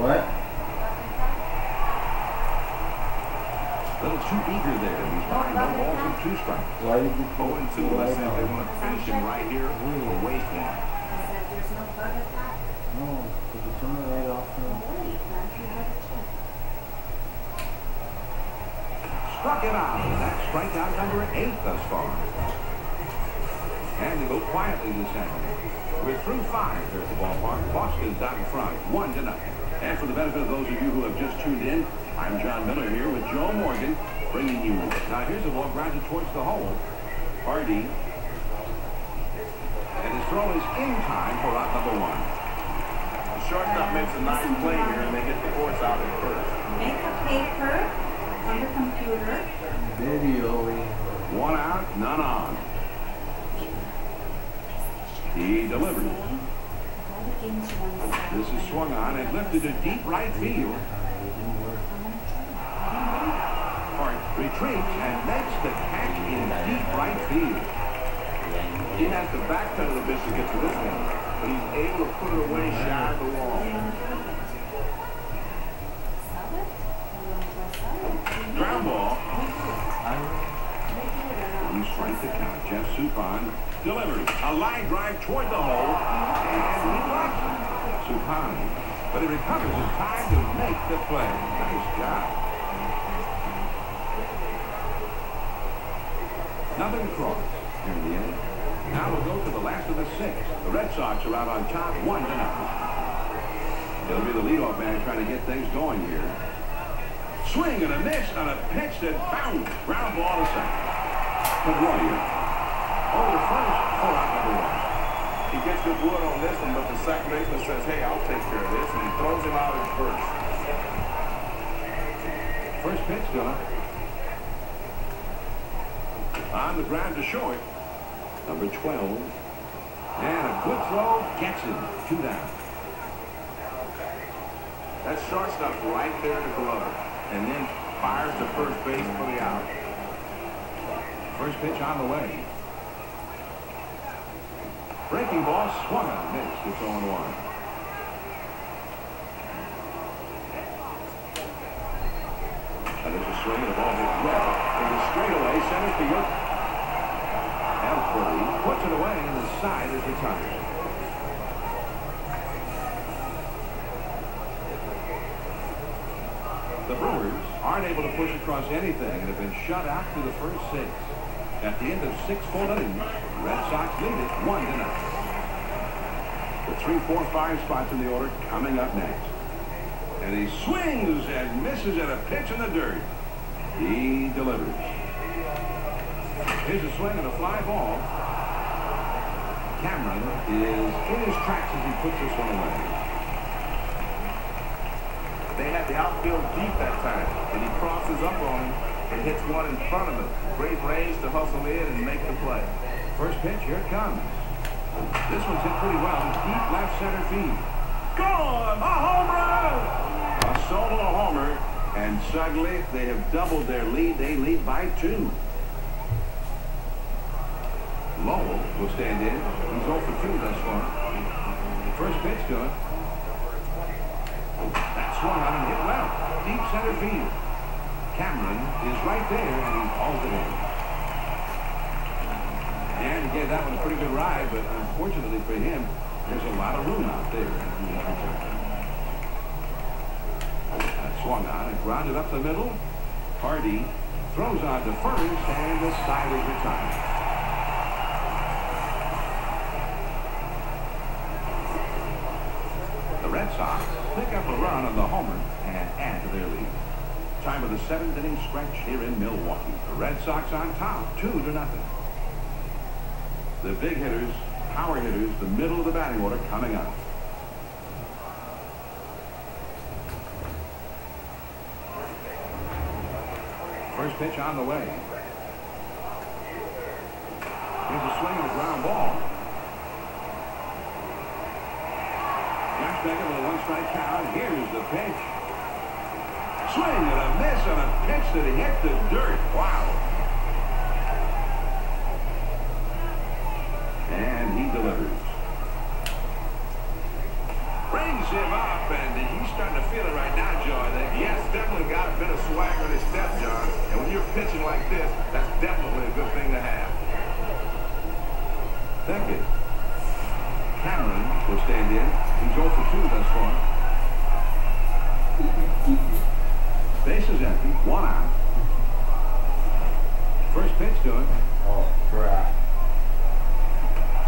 What? A little too eager there. He's trying no balls and two strikes. Why did you 0 and 2. Let's see if they want to finish him right here or waste one. I said, there's no bug at that. No, did you turn the light off now? Wait, you have a check. Struck it out. That's strikeout number eight thus far. And they go quietly this afternoon. We're through five here at the ballpark. Boston's out in front, one to nothing. And for the benefit of those of you who have just tuned in, I'm Jon Miller here with Joe Morgan, bringing you. Now here's a ball grounded towards the hole. Hardy. And his throw is in time for out number one. The shortstop makes a nice play here and they get the force out at first. Make a paper on the computer. Video. One out, none on. He say. This is swung on and lifted to deep right field. Hart retreats and makes the catch in deep right field. He has to backpedal a bit to get to this one, but he's able to put it away shy of the wall. Ground ball. I, One strike to count. Jeff Suppan delivers a line drive toward the hole, and he blocks it. Suppan, but he recovers in time to make the play. Nice job. Nothing across in the inning. Now we'll go to the last of the six. The Red Sox are out on top, one to nothing. It'll be the leadoff man trying to get things going here. Swing and a miss on a pitch that bounced. Ground ball to second. Pedroia. Over to first for out number one. He gets good wood on this one, but the second baseman says, hey, I'll take care of this, and he throws him out at first. First pitch gone. On the ground to short. Number 12. And a good throw gets him. Two down. That shortstop right there the glove, and then fires to first base for the out. First pitch on the way. Breaking ball swung on, missed. It's 0-1. And there's a swing and the ball hit. In the straightaway, center field. Ellsbury puts it away and the side is retired. The Brewers aren't able to push across anything and have been shut out through the first six. At the end of six full innings, Red Sox lead it one to nothing. The three, four, five spots in the order coming up next. And he swings and misses at a pitch in the dirt. He delivers. Here's a swing and a fly ball. Cameron is in his tracks as he puts this one away. They had the outfield deep that time, and he crosses up on him and hits one in front of him. Great range to hustle in and make the play. First pitch, here it comes. This one's hit pretty well. Deep left center field. Gone! A home run! A solo homer, and suddenly they have doubled their lead. They lead by two. Lowell will stand in. He's 0 for 2 thus far. First pitch to him. That swung on and hit well. Deep center field. Cameron is right there, and he hauls it in. And he gave that one a pretty good ride, but unfortunately for him, there's a lot of room out there. That swung on and grounded up the middle. Hardy throws on to first, and the side is retired. The Red Sox pick up a run on the homer and add to their lead. Time of the seventh inning stretch here in Milwaukee. The Red Sox on top, two to nothing. The big hitters, power hitters, the middle of the batting order coming up. First pitch on the way. Here's a swing and a ground ball. Josh Beckett with a one-strike count. Here's the pitch. Swing and a miss on a pitch that hit the dirt. Wow. And he delivers. Brings him up, and he's starting to feel it right now, John. That Yes, definitely got a bit of swag on his step, John. And when you're pitching like this, that's definitely a good thing to have. Beckett. Cameron will stand in. He's 0 for 2 thus far. Base is empty. One out. First pitch to him. Oh, crap.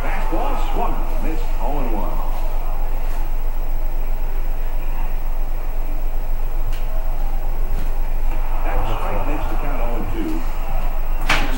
Fastball swung. Missed 0 1. That strike makes the count 0 2.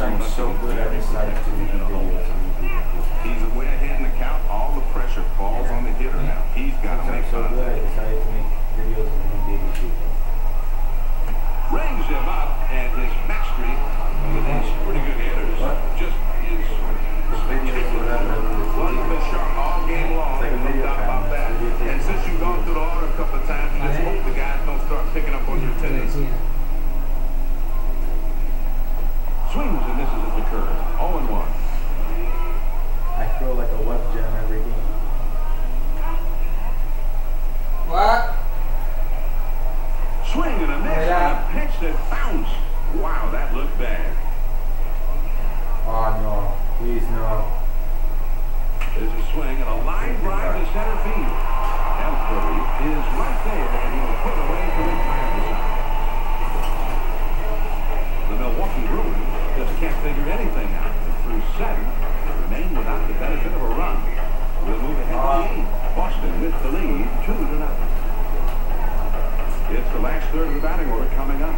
I'm so good deciding to make videos on YouTube. He's way ahead in the count. All the pressure falls on the hitter now. He's got to make so good I decided to make videos on YouTube. Rings him up, and his mastery with these pretty good hitters just is spectacular he's been sharp all game long. Like a no video doubt about camera. that. Video And camera. since you've gone through the order a couple of times, you just hope the guys don't start picking up on your tendencies. Swings and misses at the curve. 0 1. I feel like a web jam every game. What? Swing and a miss Yeah. on a pitch that bounced. Wow, that looked bad. Oh no, please no. There's a swing and a line drive to center field. Ellsbury is right there, and he'll put it away to retire the side. The Milwaukee Brewers just can't figure anything out. Through seven, remain without the benefit of a run. We'll move ahead to the. Boston with the lead, two to nothing. It's the last third of the batting order coming up.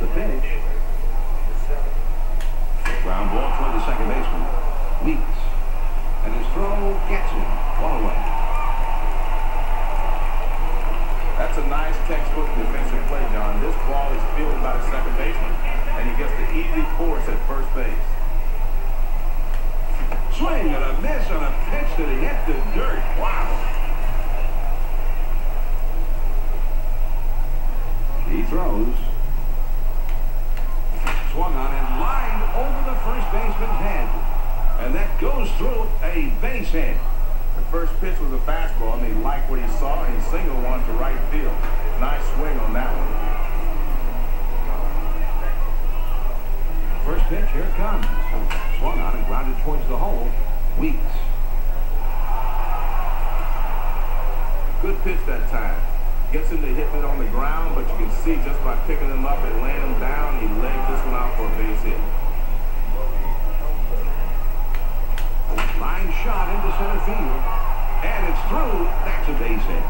The pitch. Ground ball toward the second baseman. Weeks. And his throw gets him. One away. That's a nice textbook defensive play, John. This ball is fielded by the second baseman, and he gets the easy force at first base. Swing and a miss on a pitch that he hit the dirt. Wow. He throws. Swung on and lined over the first baseman's head. And that goes through a base hit. The first pitch was a fastball, and he liked what he saw, and he singled one to right field. Nice swing on that one. First pitch, here it comes. Swung on and grounded towards the hole. Weeks. Good pitch that time. Gets him to hit it on the ground, but you can see just by picking him up and laying him down, he legged this one out for a base hit. Shot into center field. And it's through. That's a base hit.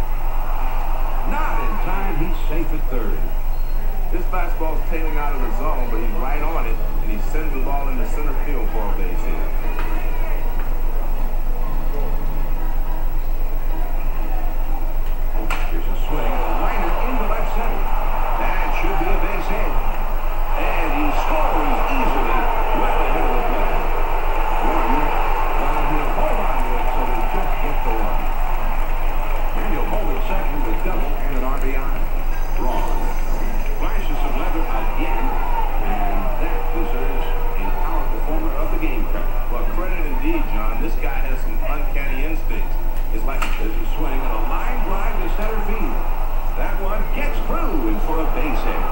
Not in time. He's safe at third. This fastball's tailing out of the zone, but he's right on it, and he sends the ball into center field for a base hit. Instincts. It's like a swing and a line drive to center field. That one gets through and for a base hit.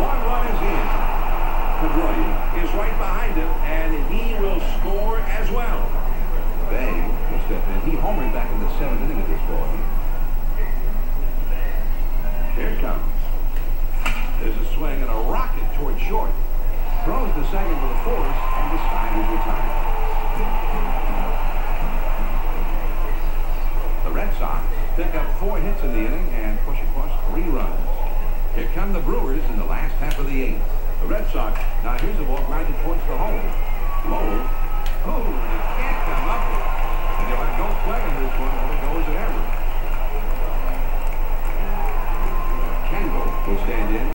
One run is in. Pedroia is right behind him, and he will score as well. Bay will step in. He homered back in the seventh inning of this ball. Here comes. There's a swing and a rocket toward short. Throws the second with a force, and the side is retired. Sox pick up four hits in the inning and push across three runs. Here come the Brewers in the last half of the eighth. The Red Sox, now here's the ball grounded towards the hole. Low. Oh, and it can't come up with it. And you'll have no play in this one when it goes at ever. Kendall will stand in.